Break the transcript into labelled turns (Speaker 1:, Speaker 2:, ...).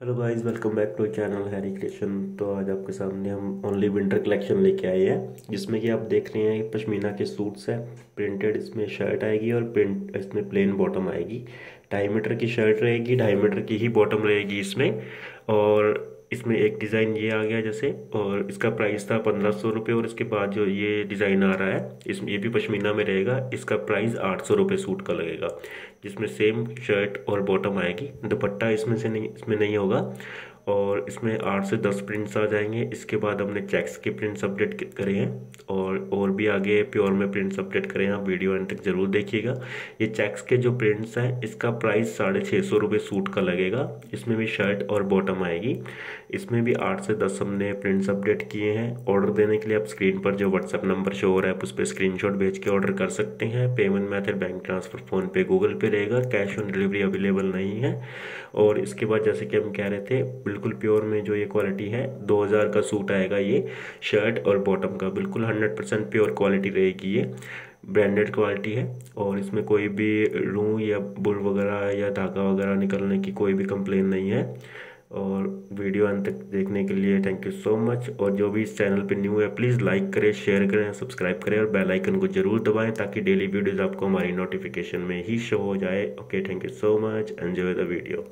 Speaker 1: Hello guys welcome back to channel Harry creation तो आज आपके सामने हम ओनली विंटर कलेक्शन लेके आए हैं, जिसमें कि आप देख रहे हैं, पश्मीना के सूट्स हैं प्रिंटेड इसमें शर्ट आएगी और प्रिंट इसमें प्लेन बॉटम आएगी। ढाई मीटर की शर्ट रहेगी ढाई मीटर की ही बॉटम रहेगी इसमें। और इसमें एक डिज़ाइन ये आ गया जैसे, और इसका प्राइस था पंद्रह सौ रुपये, और इसके बाद जो ये डिज़ाइन आ रहा है इसमें ये भी पश्मीना में रहेगा, इसका प्राइस आठ सौ रुपये सूट का लगेगा, जिसमें सेम शर्ट और बॉटम आएगी। दुपट्टा इसमें से नहीं, इसमें नहीं होगा और इसमें आठ से दस प्रिंट्स आ जाएँगे। इसके बाद हमने चेक्स के प्रिंट्स अपडेट करे हैं और और भी आगे प्योर में प्रिंट्स अपडेट करें हैं। आप वीडियो एंड तक ज़रूर देखिएगा। ये चेक्स के जो प्रिंट्स हैं, इसका प्राइस साढ़े छः सौ रुपये सूट का लगेगा। इसमें भी शर्ट और बॉटम आएगी। इसमें भी आठ से दस हमने प्रिंट्स अपडेट किए हैं। ऑर्डर देने के लिए आप स्क्रीन पर जो व्हाट्सअप नंबर शो हो रहा है उस पर स्क्रीन भेज के ऑर्डर कर सकते हैं। Payment method bank transfer PhonePe Google pay रहेगा। कैश ऑन डिलीवरी अवेलेबल नहीं है। और इसके बाद जैसे कि हम कह रहे थे बिल्कुल प्योर में जो ये क्वालिटी है 2000 का सूट आएगा ये शर्ट और बॉटम का। बिल्कुल 100 परसेंट प्योर क्वालिटी रहेगी ये। ब्रांडेड क्वालिटी है और इसमें कोई भी रू या बुल वगैरह या धागा वगैरह निकलने की कोई भी कंप्लेन नहीं है। और वीडियो अंत तक देखने के लिए थैंक यू सो मच और जो भी इस चैनल पे न्यू है प्लीज़ लाइक करें शेयर करें सब्सक्राइब करें और बेल आइकन को ज़रूर दबाएँ ताकि डेली वीडियोज़ आपको हमारी नोटिफिकेशन में ही शो हो जाए। Okay thank you so much enjoy the video